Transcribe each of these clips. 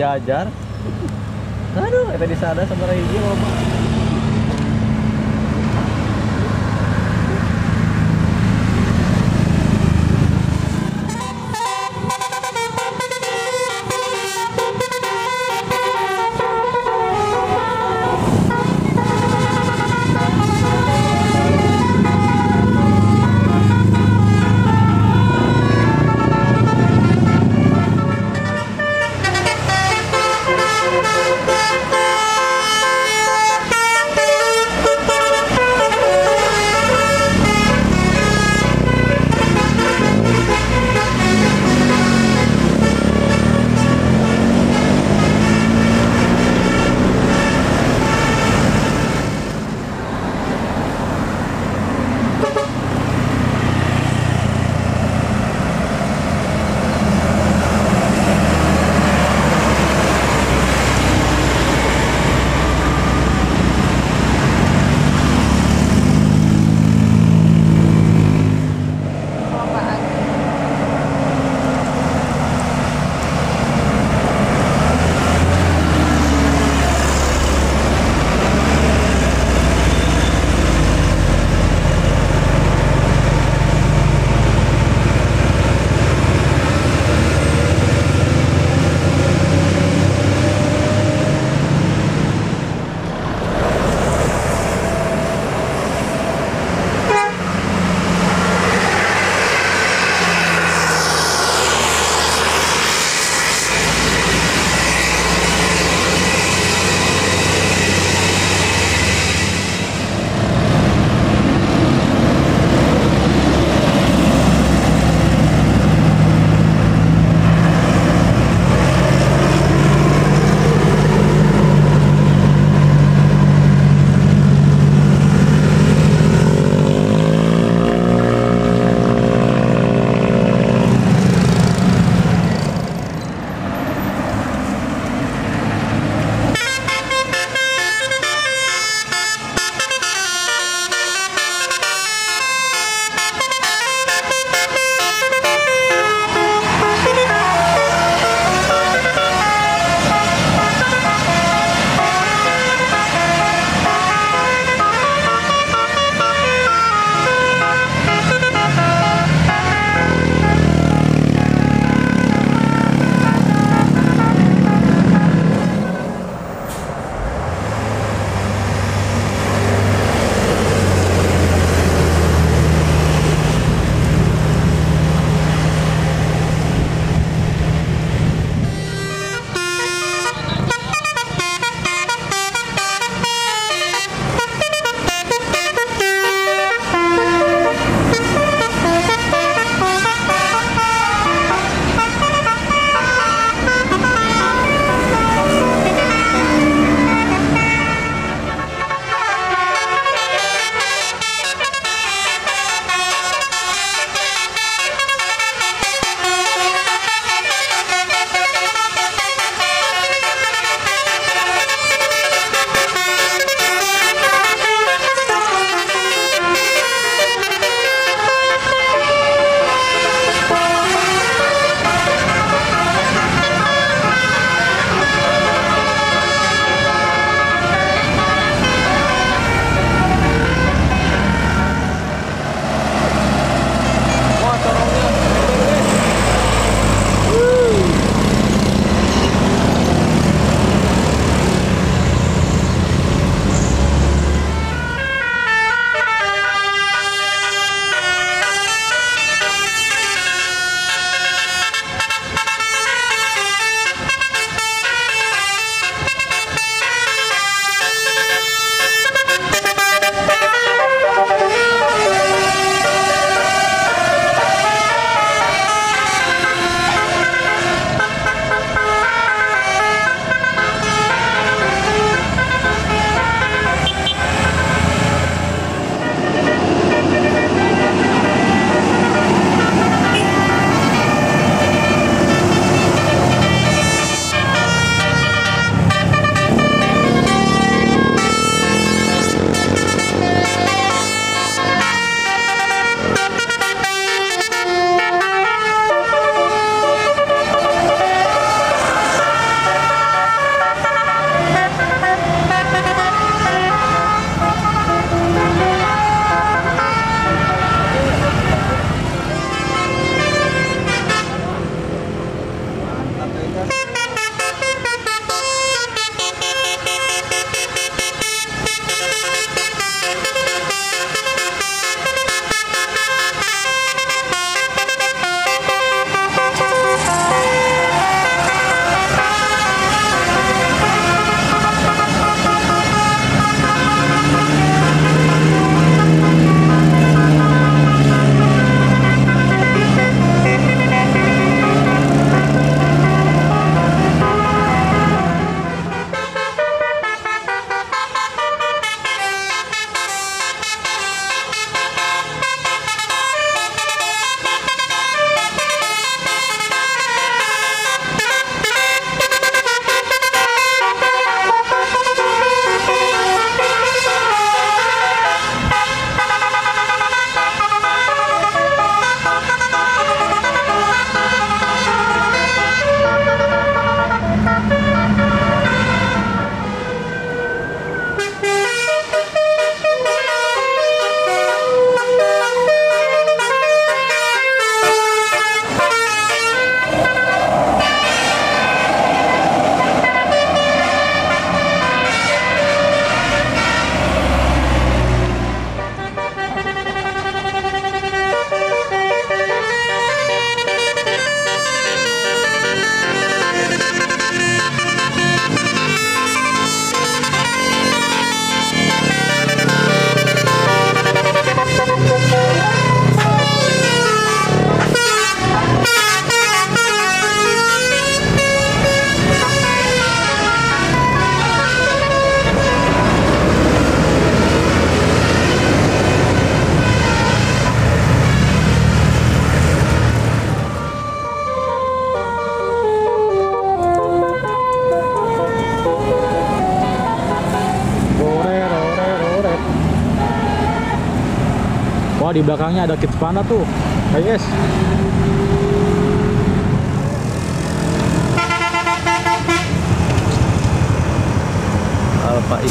sejajar aduh eta di sana sabaraha hiji loba Oh di belakangnya ada kids panda tuh. Guys. Alfa I.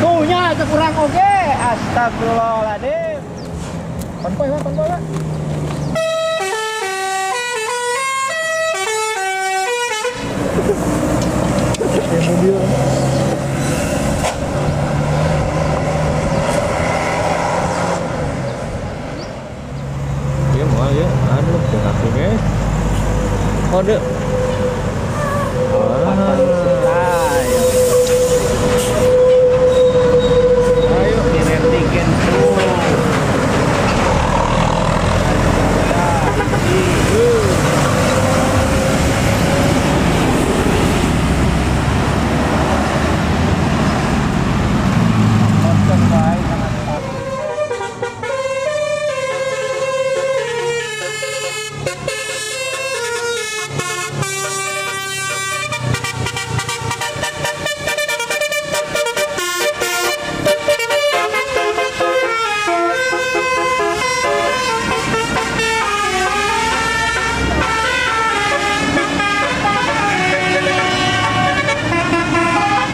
Tuhnya kekurang oke. Astagfirullahaladzim. Konvoy pak, konvoy nữa.